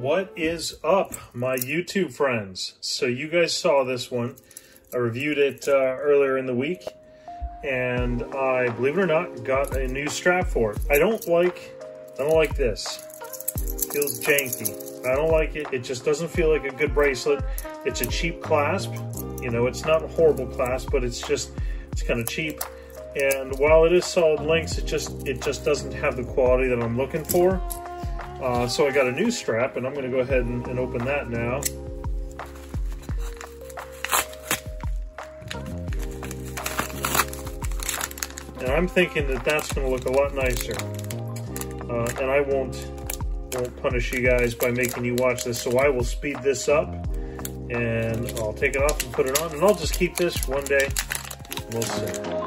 What is up, my YouTube friends? So you guys saw this one. I reviewed it uh, earlier in the week, and I, believe it or not, got a new strap for it. I don't like, I don't like this. It feels janky. I don't like it. It just doesn't feel like a good bracelet. It's a cheap clasp. You know, it's not a horrible clasp, but it's just, it's kind of cheap. And while it is solid links, it just, it just doesn't have the quality that I'm looking for. Uh, so I got a new strap, and I'm going to go ahead and, and open that now. And I'm thinking that that's going to look a lot nicer. Uh, and I won't won't punish you guys by making you watch this, so I will speed this up, and I'll take it off and put it on, and I'll just keep this one day. We'll see.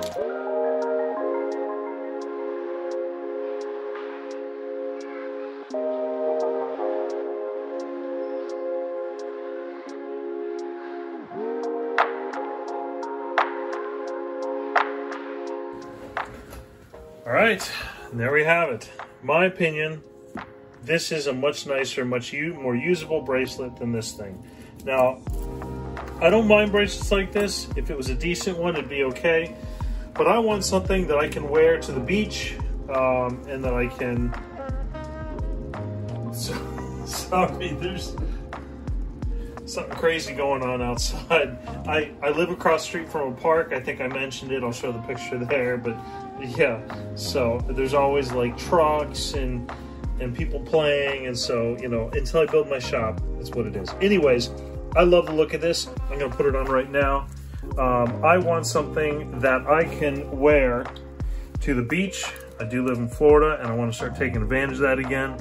All right, there we have it. My opinion, this is a much nicer, much more usable bracelet than this thing. Now, I don't mind bracelets like this. If it was a decent one, it'd be okay. But I want something that I can wear to the beach um, and that I can... So, sorry, there's something crazy going on outside. I, I live across the street from a park. I think I mentioned it. I'll show the picture there. But yeah, so there's always like trucks and and people playing. And so, you know, until I build my shop, that's what it is. Anyways, I love the look of this. I'm to put it on right now. Um, I want something that I can wear to the beach. I do live in Florida and I want to start taking advantage of that again.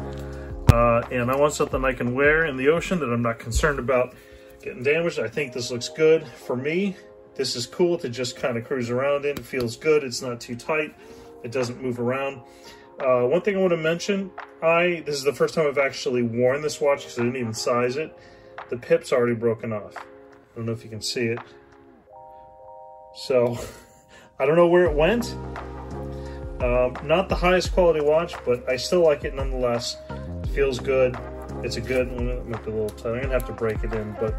Uh, and I want something I can wear in the ocean that I'm not concerned about getting damaged. I think this looks good for me. This is cool to just kind of cruise around in. It feels good. It's not too tight. It doesn't move around. Uh, one thing I want to mention, I this is the first time I've actually worn this watch because I didn't even size it. The pip's already broken off. I don't know if you can see it. So, I don't know where it went. Um, not the highest quality watch, but I still like it nonetheless. It feels good. It's a good, it might be a little tight. I'm gonna have to break it in, but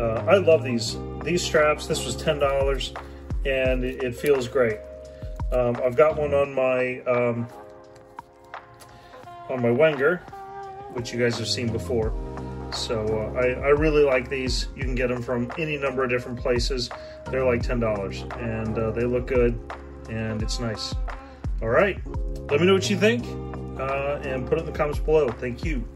uh, I love these these straps. This was ten dollars, and it, it, feels great. Um, I've got one on my um, on my Wenger, which you guys have seen before. So uh, I, I, really like these. You can get them from any number of different places. They're like $10 and uh, they look good and it's nice. All right, let me know what you think uh, and put it in the comments below. Thank you.